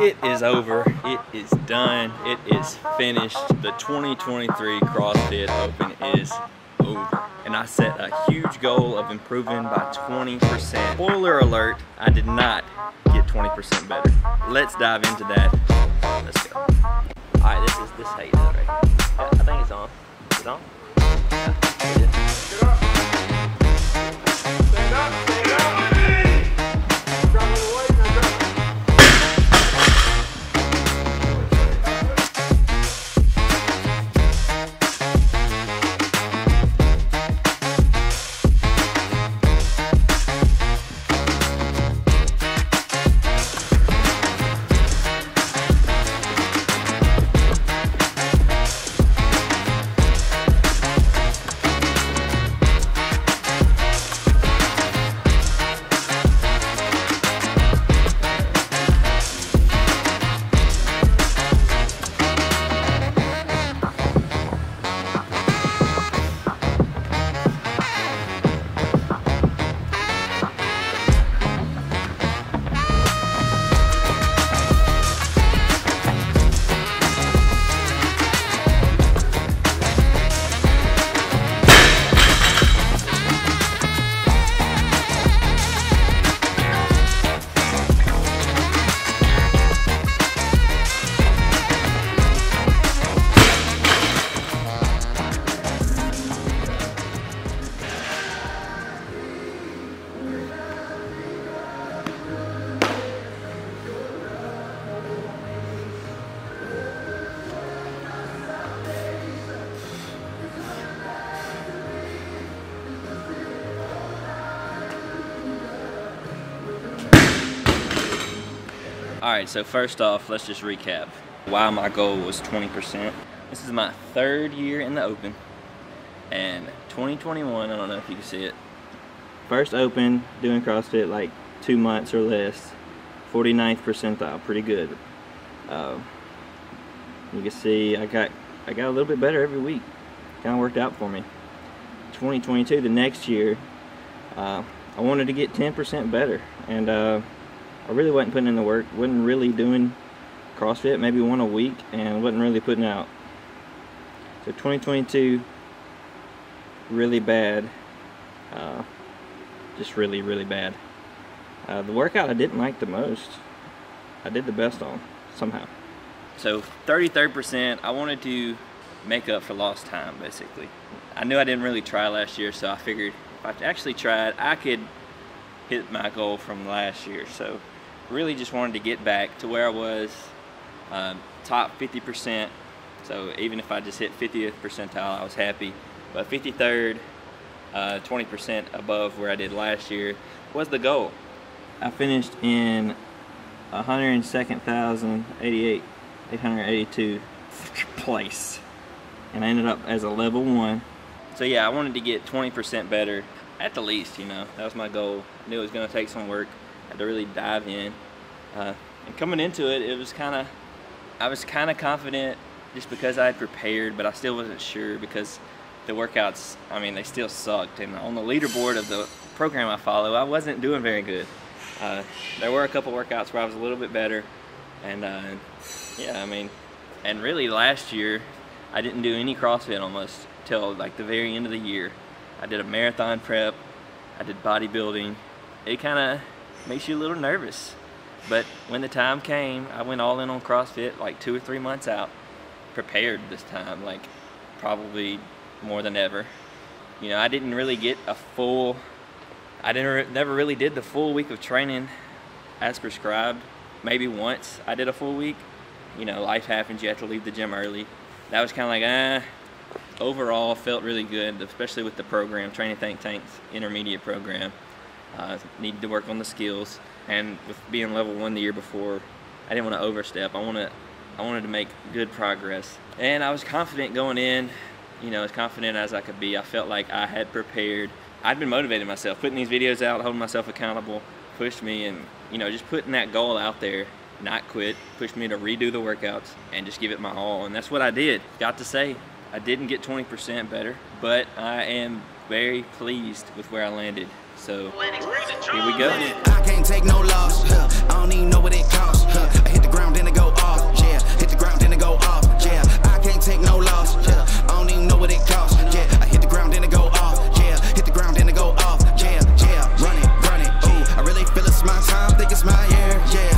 It is over. It is done. It is finished. The 2023 CrossFit Open is over. And I set a huge goal of improving by 20%. Spoiler alert, I did not get 20% better. Let's dive into that. Let's go. All right, this is this how you do right? I think it's on. Is it on? All right, so first off, let's just recap why my goal was 20%. This is my third year in the Open, and 2021, I don't know if you can see it. First Open, doing CrossFit like two months or less, 49th percentile, pretty good. Uh, you can see I got I got a little bit better every week. Kind of worked out for me. 2022, the next year, uh, I wanted to get 10% better, and uh, I really wasn't putting in the work, wasn't really doing CrossFit, maybe one a week, and wasn't really putting out. So 2022, really bad. Uh, just really, really bad. Uh, the workout I didn't like the most, I did the best on, somehow. So 33%, I wanted to make up for lost time, basically. I knew I didn't really try last year, so I figured if I actually tried, I could hit my goal from last year. So really just wanted to get back to where I was, um, top 50%. So even if I just hit 50th percentile, I was happy. But 53rd, uh, 20% above where I did last year was the goal. I finished in 102,088, 882 place. And I ended up as a level one. So yeah, I wanted to get 20% better at the least, you know. That was my goal. I knew it was gonna take some work. Had to really dive in. Uh, and coming into it, it was kind of, I was kind of confident just because I had prepared, but I still wasn't sure because the workouts, I mean, they still sucked. And on the leaderboard of the program I follow, I wasn't doing very good. Uh, there were a couple workouts where I was a little bit better. And uh, yeah, I mean, and really last year, I didn't do any CrossFit almost till like the very end of the year. I did a marathon prep, I did bodybuilding. It kind of makes you a little nervous. But when the time came, I went all in on CrossFit like two or three months out, prepared this time, like probably more than ever. You know, I didn't really get a full, I didn't never really did the full week of training as prescribed. Maybe once I did a full week. You know, life happens, you have to leave the gym early. That was kind of like, ah, overall felt really good, especially with the program, Training Think Tank's intermediate program. Uh, needed to work on the skills, and with being level one the year before, I didn't want to overstep. I wanted, I wanted to make good progress, and I was confident going in. You know, as confident as I could be. I felt like I had prepared. I'd been motivating myself, putting these videos out, holding myself accountable, pushed me, and you know, just putting that goal out there not quit, pushed me to redo the workouts and just give it my all. And that's what I did. Got to say, I didn't get 20% better, but I am very pleased with where I landed. So here we go. I can't take no loss. Huh. I don't even know what it costs. Huh. I hit the ground it go off. Yeah, hit the ground it go off. Yeah, I can't take no loss. Yeah, I don't even know what it costs. Yeah, I hit the ground it go off. Yeah, hit the ground it go off. Yeah, yeah, run it, run it. Ooh, I really feel it's my time. Think it's my year. Yeah,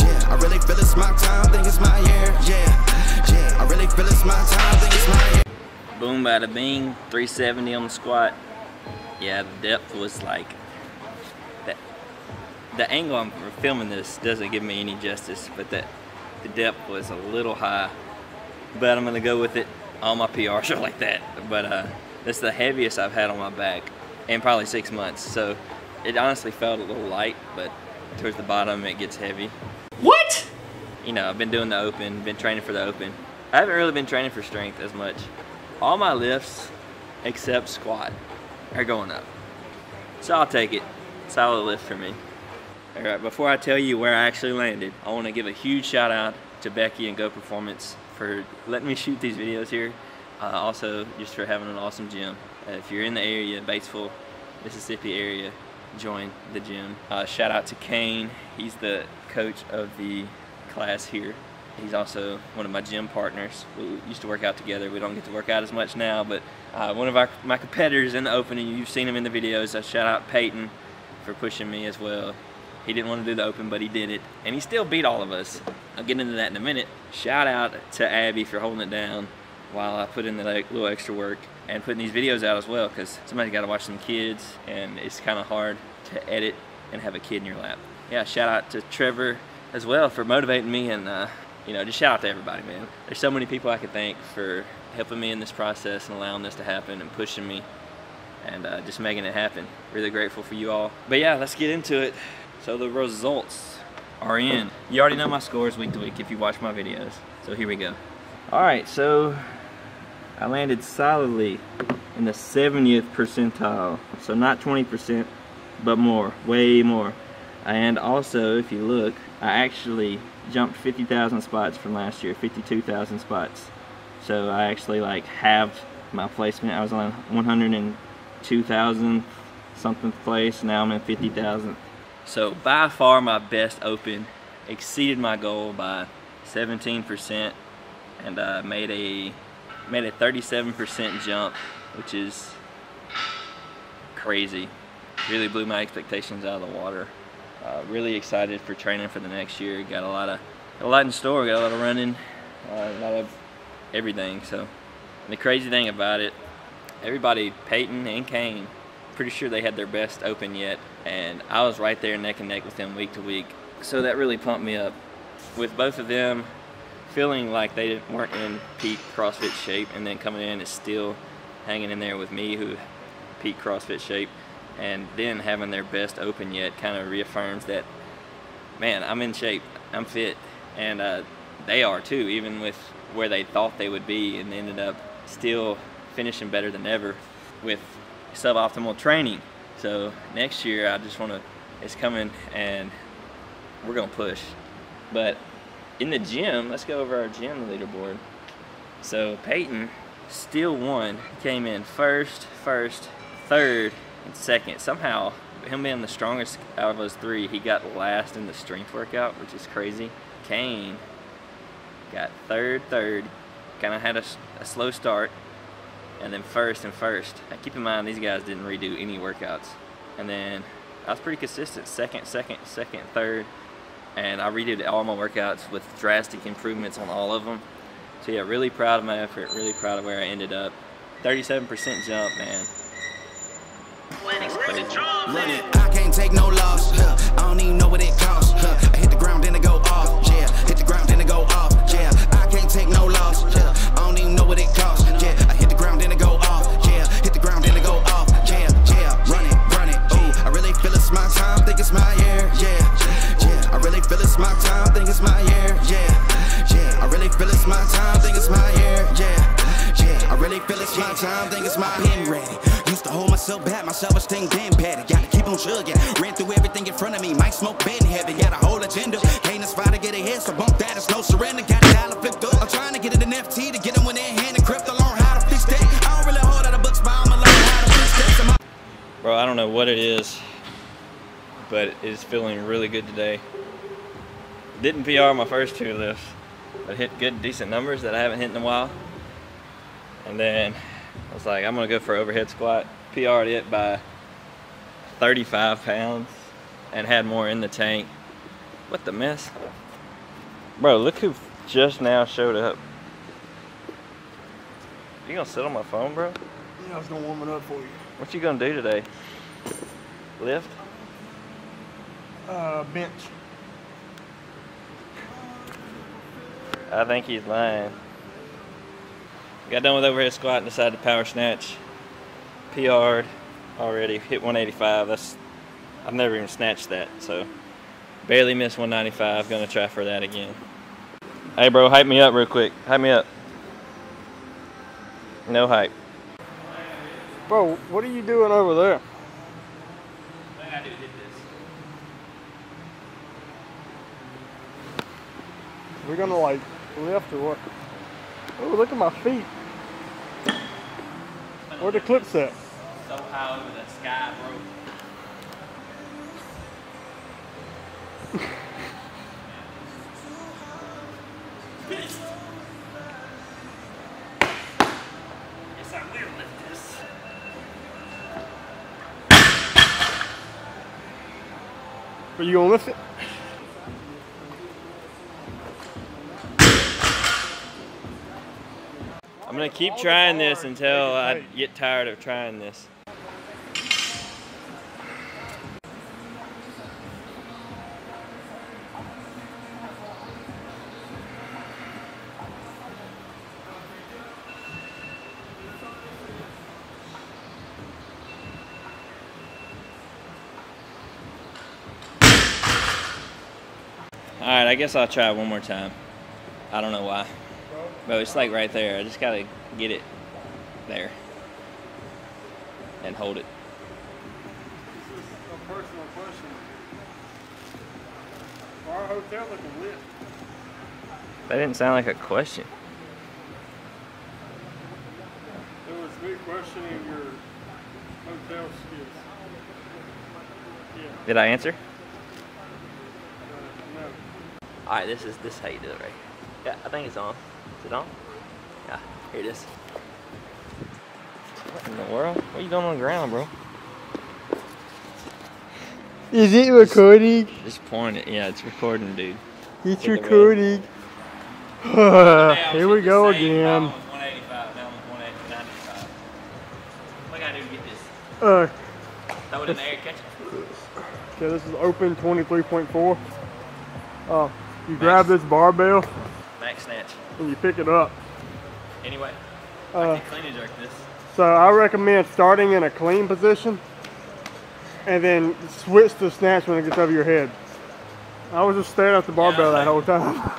yeah, I really feel it's my time. Think it's my year. Yeah, yeah, I really feel it's my time. Think it's my year. Boom, bada bing, 370 on the squat. Yeah, the depth was like, that. the angle I'm filming this doesn't give me any justice, but that the depth was a little high. But I'm gonna go with it. All my PRs are like that. But uh, that's the heaviest I've had on my back in probably six months. So it honestly felt a little light, but towards the bottom it gets heavy. What? You know, I've been doing the open, been training for the open. I haven't really been training for strength as much. All my lifts, except squat, are going up. So I'll take it. Solid lift for me. All right, before I tell you where I actually landed, I want to give a huge shout out to Becky and Go Performance for letting me shoot these videos here. Uh, also, just for having an awesome gym. Uh, if you're in the area, Batesville, Mississippi area, join the gym. Uh, shout out to Kane. He's the coach of the class here. He's also one of my gym partners. We used to work out together. We don't get to work out as much now, but uh, one of our, my competitors in the opening, you've seen him in the videos. I shout out Peyton for pushing me as well. He didn't want to do the open, but he did it. And he still beat all of us. I'll get into that in a minute. Shout out to Abby for holding it down while I put in the little extra work and putting these videos out as well because somebody's got to watch some kids and it's kind of hard to edit and have a kid in your lap. Yeah, shout out to Trevor as well for motivating me and uh, you know, just shout out to everybody, man. There's so many people I could thank for helping me in this process and allowing this to happen and pushing me and uh, just making it happen. Really grateful for you all. But yeah, let's get into it. So the results are in. You already know my scores week to week if you watch my videos. So here we go. All right, so I landed solidly in the 70th percentile. So not 20%, but more, way more. And also, if you look, I actually jumped 50,000 spots from last year, 52,000 spots. So I actually like halved my placement. I was on 102,000 something place. Now I'm in 50,000. So by far my best open, exceeded my goal by 17% and uh, made a made a 37% jump, which is crazy. Really blew my expectations out of the water. Uh, really excited for training for the next year. Got a lot of a lot in store. Got a lot of running, uh, a lot of everything. So the crazy thing about it, everybody, Peyton and Kane, pretty sure they had their best open yet, and I was right there neck and neck with them week to week. So that really pumped me up. With both of them feeling like they weren't in peak CrossFit shape, and then coming in is still hanging in there with me, who peak CrossFit shape and then having their best open yet kind of reaffirms that man i'm in shape i'm fit and uh, they are too even with where they thought they would be and ended up still finishing better than ever with suboptimal training. So next year i just want to it's coming and we're gonna push. But in the gym let's go over our gym leaderboard. So peyton still won came in first first third second. Somehow, him being the strongest out of us three, he got last in the strength workout, which is crazy. Kane got third, third. Kind of had a, a, slow start, and then first and first. Now keep in mind, these guys didn't redo any workouts. And then I was pretty consistent, second, second, second, third. And I redid all my workouts with drastic improvements on all of them. So yeah, really proud of my effort, really proud of where I ended up. 37% jump, man. It. I can't take no loss. Huh. I don't even know what it costs. Huh. I hit the ground, then I go off. Yeah. Hit the ground, then I go off. Yeah. I can't take no loss. Yeah. I don't even know what it costs. Yeah. I hit the ground, then I go off. Yeah. Hit the ground, then I go off. Yeah. Yeah. Run it, run it. Ooh. I really feel it's my time. Think it's my year. Yeah. Yeah. I really feel it's my time. Think it's my year. Yeah. Yeah. I really feel it's my time. Think it's my year. Yeah. Yeah. I really feel it's my time. Think it's my pen ready myself back, my self-esteem damn bad. Gotta keep on chugging. Ran through everything in front of me. Might smoke bed in heaven. Got a whole agenda. Can't aspire to get ahead, so bump that. It's no surrender. Got a dollar flipped up. I'm trying to get an to get them when they're crypto. How to fix that. I don't really hold out of books, but learn how to fix that. Bro, I don't know what it is, but it's feeling really good today. Didn't PR my first two lifts, but hit good, decent numbers that I haven't hit in a while. And then I was like, I'm gonna go for overhead squat. PR'd it by 35 pounds and had more in the tank. What the mess? Bro, look who just now showed up. You gonna sit on my phone, bro? Yeah, I was gonna warm it up for you. What you gonna do today? Lift? Uh, bench. I think he's lying. Got done with overhead squat and decided to power snatch. PR'd already, hit 185. That's I've never even snatched that, so barely missed 195. Gonna try for that again. Hey bro, hype me up real quick. Hype me up. No hype. Bro, what are you doing over there? We're gonna like lift or what? Oh, look at my feet. Where the clips at? So high over the sky, bro. yes, I will lift this. Are you gonna lift it? I'm gonna keep trying this until I get tired of trying this. Alright, I guess I'll try it one more time. I don't know why. But it's like right there. I just gotta get it there and hold it. This is a personal question. Our hotel looking lit? That didn't sound like a question. There was me questioning your hotel skills. Yeah, Did I answer? uh, no. All right, this is this is how you do it, right? Yeah, I think it's on. Is it on? Yeah, here it is. What in the world? What are you doing on the ground, bro? Is it recording? Just pouring it. Yeah, it's recording, dude. It's Hit the recording. Here we go again. Look how I do to get this. Uh, Throw it in the air, catch it. okay, this is open 23.4. Uh, you grab this barbell Max snatch. and you pick it up. Anyway, Uh, I can clean jerk this. So I recommend starting in a clean position and then switch to snatch when it gets over your head. I was just staring at the barbell that whole time.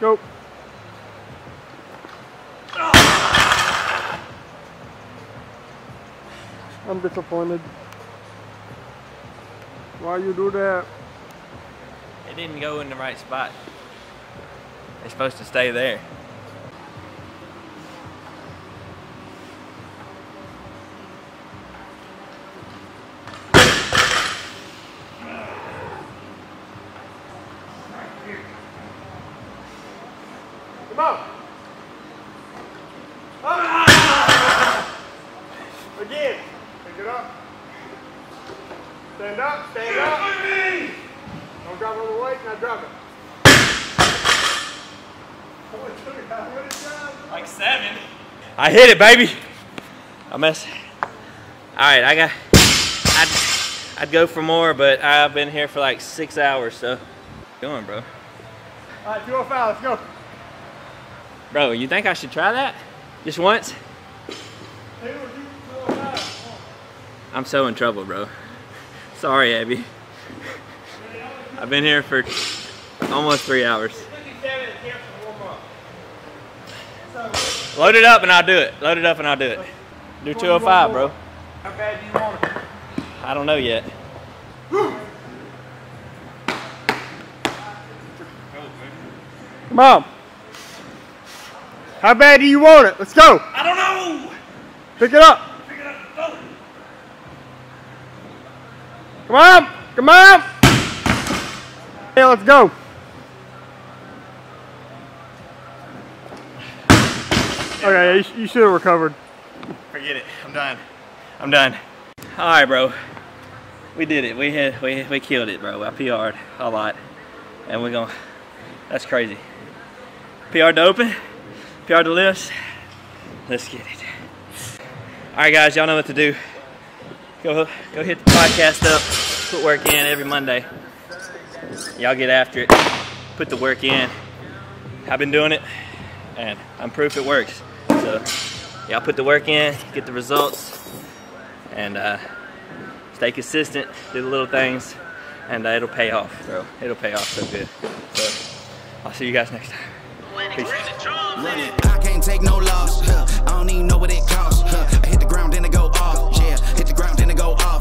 Go. Disappointed. Why you do that? It didn't go in the right spot. It's supposed to stay there. Come on. Ah! Again. Pick it up. Stand up. Stand up. Don't drop on the weight. Now drop it. One, two, how many times? Like seven. I hit it, baby. I mess. All right, I got. I'd, I'd go for more, but I've been here for like six hours, so. Going, bro. All right, 205. Let's go. Bro, you think I should try that? Just once? Taylor, you 205. I'm so in trouble, bro. Sorry, Abby. I've been here for almost three hours. 57 and camp to warm up. So, Load it up and I'll do it. Load it up and I'll do it. Do 205, bro. how bad do you want it? I don't know yet. Come on. How bad do you want it? Let's go. I don't know. Pick it up. Come on. Come on. Hey, let's go. Okay, you, you should have recovered. Forget it. I'm done. I'm done. All right, bro. We did it. We had we we killed it, bro. I PR'd a lot, and we're gonna. That's crazy. PR to open. PR to lifts. Let's get it. All right, guys. Y'all know what to do. Go go hit the podcast up. Put work in every Monday. Y'all get after it. Put the work in. I've been doing it, and I'm proof it works. So y'all put the work in, get the results, and uh, stay consistent, do the little things, and uh, it'll pay off, bro. It'll pay off so good. So I'll see you guys next time. I can't take no loss. Huh. I don't even know what it costs. Huh. I hit the ground, it go off. Yeah, hit the ground, it go off.